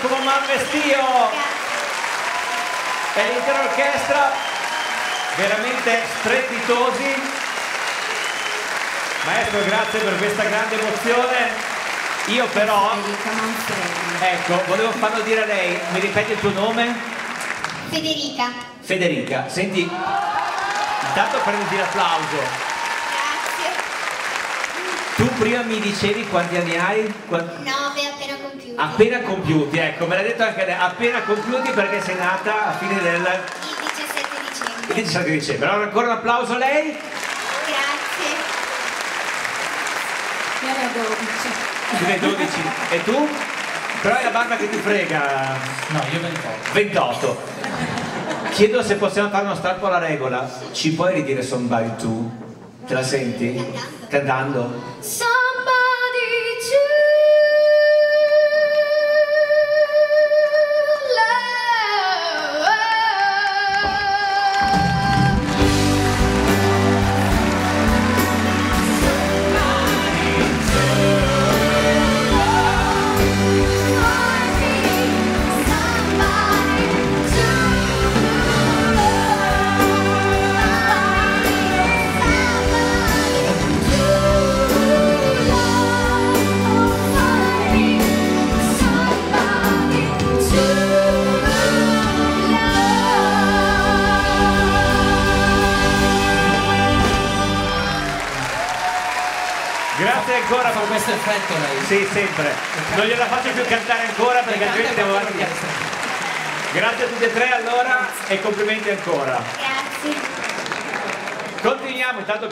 Giacomo Manvestio e l'intera orchestra veramente strepitosi maestro grazie per questa grande emozione io però ecco volevo farlo dire a lei mi ripeti il tuo nome? Federica. Federica senti intanto prenditi l'applauso Grazie. tu prima mi dicevi quanti anni hai? Qua- 9 appena compiuti. appena compiuti ecco me l'ha detto anche lei appena compiuti perché sei nata a fine del Il 17 dicembre. 17 dicembre allora ancora un applauso a lei Grazie. Io ne ho 12. Tu ne hai 12 e tu? Però è la barba che ti frega. No, io 28. 28. Chiedo se possiamo fare uno strappo alla regola. Ci puoi ridire somebody tu? Te la senti? Cantando? Somebody questo effetto lei. Sì, sempre. Non gliela faccio più cantare ancora perché altrimenti devo avanti. Grazie a tutti e tre allora e complimenti ancora. Grazie. Continuiamo intanto con